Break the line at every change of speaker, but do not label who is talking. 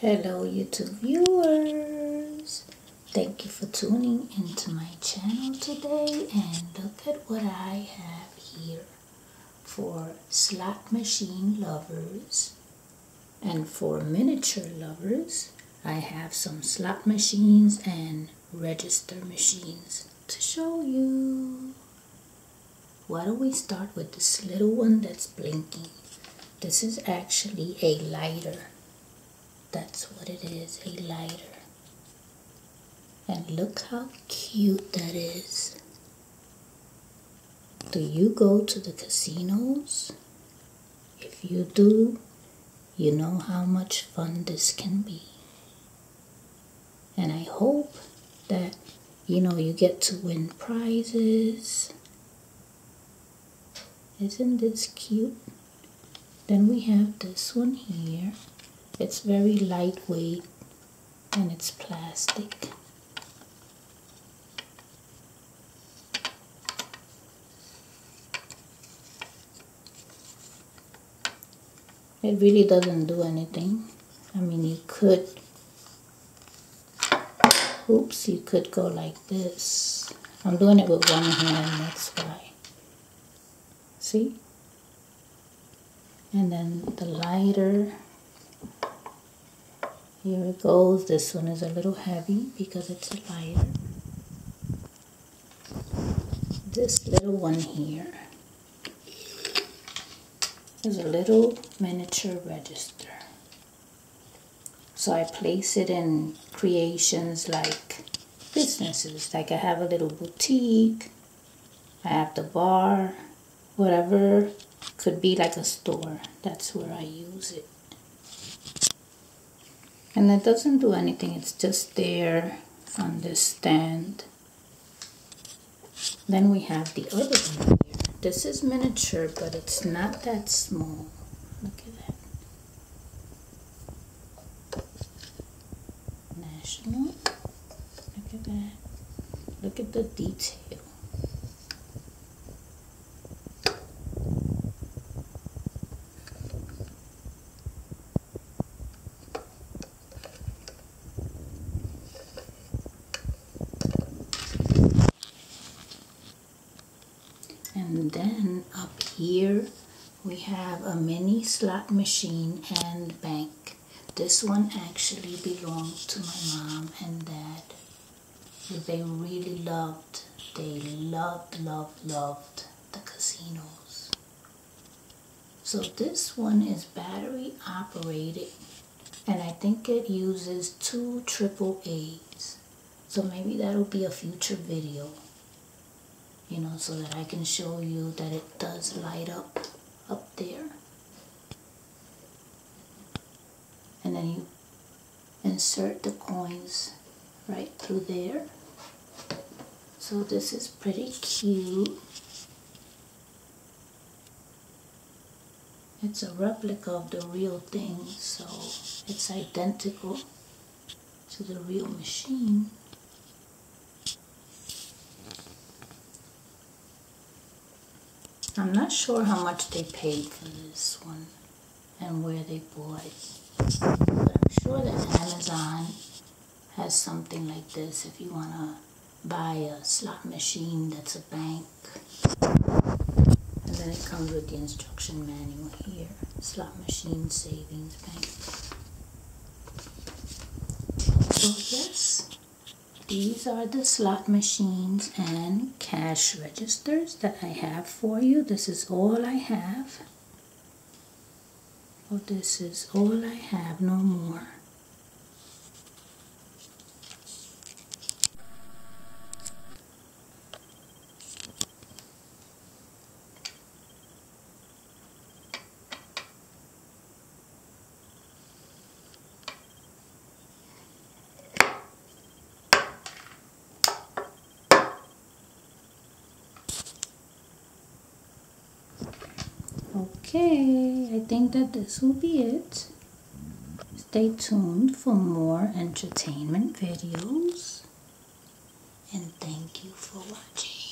Hello YouTube viewers! Thank you for tuning into my channel today and look at what I have here for slot machine lovers and for miniature lovers I have some slot machines and register machines to show you. Why don't we start with this little one that's blinking. This is actually a lighter that's what it is, a lighter. And look how cute that is. Do you go to the casinos? If you do, you know how much fun this can be. And I hope that, you know, you get to win prizes. Isn't this cute? Then we have this one here. It's very lightweight and it's plastic. It really doesn't do anything. I mean, you could, oops, you could go like this. I'm doing it with one hand, that's why. See? And then the lighter here it goes. This one is a little heavy because it's a lighter. This little one here is a little miniature register. So I place it in creations like businesses. Like I have a little boutique, I have the bar, whatever could be like a store. That's where I use it and it doesn't do anything it's just there on this stand. Then we have the other one here. This is miniature but it's not that small. Look at that. National. Look at that. Look at the detail and then up here we have a mini slot machine and bank. This one actually belonged to my mom and dad. They really loved they loved loved loved the casinos. So this one is battery operated and I think it uses two triple A's. So maybe that'll be a future video you know, so that I can show you that it does light up up there. And then you insert the coins right through there. So this is pretty cute. It's a replica of the real thing, so it's identical to the real machine. I'm not sure how much they paid for this one and where they bought it. But I'm sure that Amazon has something like this if you want to buy a slot machine that's a bank. And then it comes with the instruction manual here. Slot machine savings bank. So yes, these are the slot machines and cash registers that I have for you. This is all I have. Oh, this is all I have, no more. Okay, I think that this will be it. Stay tuned for more entertainment videos. And thank you for watching.